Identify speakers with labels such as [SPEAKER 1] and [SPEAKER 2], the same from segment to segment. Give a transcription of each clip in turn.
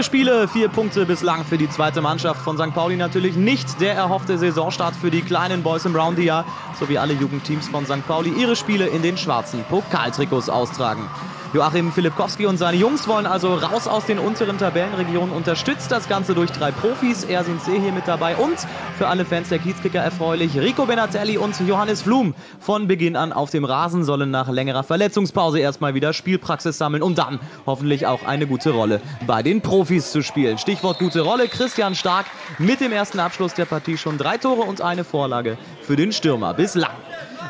[SPEAKER 1] Vier Spiele, vier Punkte bislang für die zweite Mannschaft von St. Pauli. Natürlich nicht der erhoffte Saisonstart für die kleinen Boys and Brown, die ja, sowie alle Jugendteams von St. Pauli, ihre Spiele in den schwarzen Pokaltrikots austragen. Joachim Filipkowski und seine Jungs wollen also raus aus den unteren Tabellenregionen. Unterstützt das Ganze durch drei Profis. Ersin C. hier mit dabei und für alle Fans der Kiezkicker erfreulich Rico Benatelli und Johannes Flum. Von Beginn an auf dem Rasen sollen nach längerer Verletzungspause erstmal wieder Spielpraxis sammeln und dann hoffentlich auch eine gute Rolle bei den Profis zu spielen. Stichwort gute Rolle. Christian Stark mit dem ersten Abschluss der Partie schon drei Tore und eine Vorlage für den Stürmer bislang.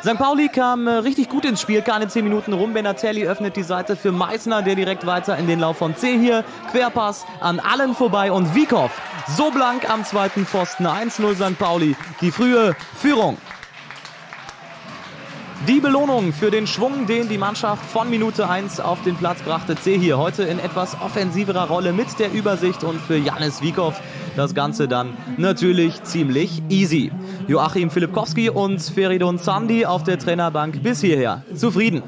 [SPEAKER 1] St. Pauli kam äh, richtig gut ins Spiel, keine 10 Minuten rum. Benatelli öffnet die Seite für Meißner, der direkt weiter in den Lauf von C hier. Querpass an allen vorbei und Wiekow so blank am zweiten Pfosten. 1-0 St. Pauli, die frühe Führung. Die Belohnung für den Schwung, den die Mannschaft von Minute 1 auf den Platz brachte. C hier heute in etwas offensiverer Rolle mit der Übersicht und für Janis Wiekow das Ganze dann natürlich ziemlich easy. Joachim Filipkowski und Feridun Sandi auf der Trainerbank bis hierher zufrieden.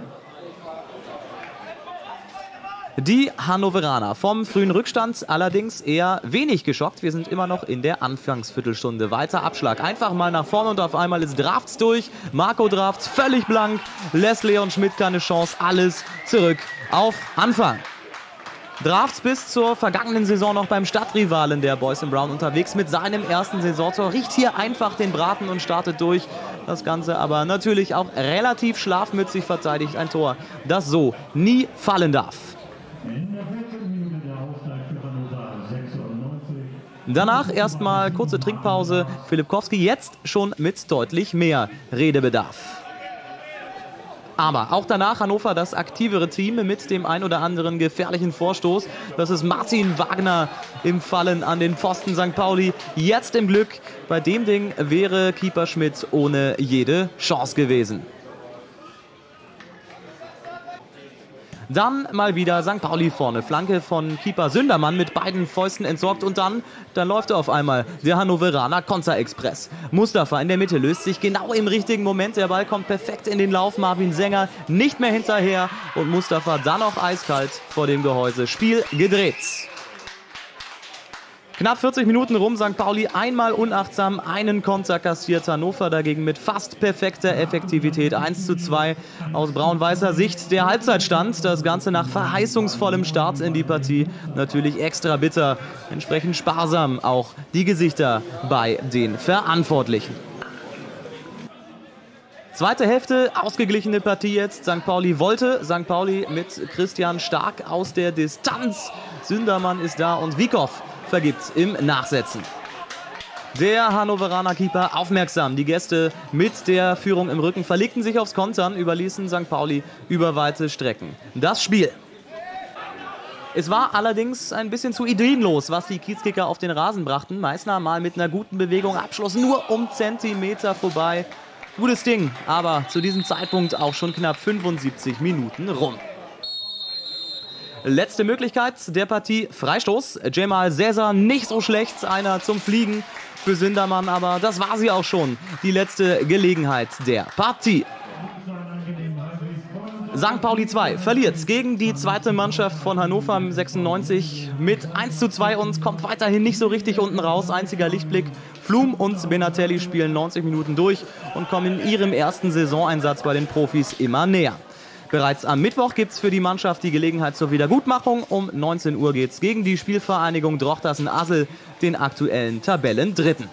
[SPEAKER 1] Die Hannoveraner vom frühen Rückstand allerdings eher wenig geschockt. Wir sind immer noch in der Anfangsviertelstunde. Weiter Abschlag. Einfach mal nach vorne und auf einmal ist Drafts durch. Marco Drafts völlig blank. Lässt Leon Schmidt keine Chance. Alles zurück auf Anfang. Drafts bis zur vergangenen Saison noch beim Stadtrivalen der Boys in Brown unterwegs mit seinem ersten Saisontor. Riecht hier einfach den Braten und startet durch. Das Ganze aber natürlich auch relativ schlafmützig verteidigt. Ein Tor, das so nie fallen darf. Danach erstmal kurze Trinkpause. Filipkowski jetzt schon mit deutlich mehr Redebedarf. Aber auch danach Hannover das aktivere Team mit dem ein oder anderen gefährlichen Vorstoß. Das ist Martin Wagner im Fallen an den Pfosten St. Pauli. Jetzt im Glück. Bei dem Ding wäre Keeper Schmidt ohne jede Chance gewesen. Dann mal wieder St. Pauli vorne. Flanke von Keeper Sündermann mit beiden Fäusten entsorgt und dann, dann läuft er auf einmal. Der Hannoveraner Konter-Express. Mustafa in der Mitte löst sich genau im richtigen Moment. Der Ball kommt perfekt in den Lauf. Marvin Sänger nicht mehr hinterher und Mustafa dann noch eiskalt vor dem Gehäuse. Spiel gedreht. Knapp 40 Minuten rum, St. Pauli einmal unachtsam, einen Konter kassiert. Hannover dagegen mit fast perfekter Effektivität 1 zu 2 aus braun-weißer Sicht. Der Halbzeitstand, das Ganze nach verheißungsvollem Start in die Partie. Natürlich extra bitter, entsprechend sparsam auch die Gesichter bei den Verantwortlichen. Zweite Hälfte, ausgeglichene Partie jetzt. St. Pauli wollte. St. Pauli mit Christian Stark aus der Distanz. Sündermann ist da und Wiekow vergibt im Nachsetzen. Der Hannoveraner Keeper aufmerksam. Die Gäste mit der Führung im Rücken verlegten sich aufs Kontern, überließen St. Pauli über weite Strecken. Das Spiel. Es war allerdings ein bisschen zu ideenlos, was die Kiezkicker auf den Rasen brachten. Meißner mal mit einer guten Bewegung Abschluss nur um Zentimeter vorbei. Gutes Ding, aber zu diesem Zeitpunkt auch schon knapp 75 Minuten rum. Letzte Möglichkeit der Partie Freistoß. Jamal Cäsar nicht so schlecht, einer zum Fliegen für Sindermann, aber das war sie auch schon. Die letzte Gelegenheit der Partie. St. Pauli 2 verliert gegen die zweite Mannschaft von Hannover 96 mit 1 zu 2 und kommt weiterhin nicht so richtig unten raus. Einziger Lichtblick. Flum und Benatelli spielen 90 Minuten durch und kommen in ihrem ersten Saisoneinsatz bei den Profis immer näher. Bereits am Mittwoch gibt es für die Mannschaft die Gelegenheit zur Wiedergutmachung. Um 19 Uhr geht es gegen die Spielvereinigung Drochtersen Assel, den aktuellen Tabellendritten.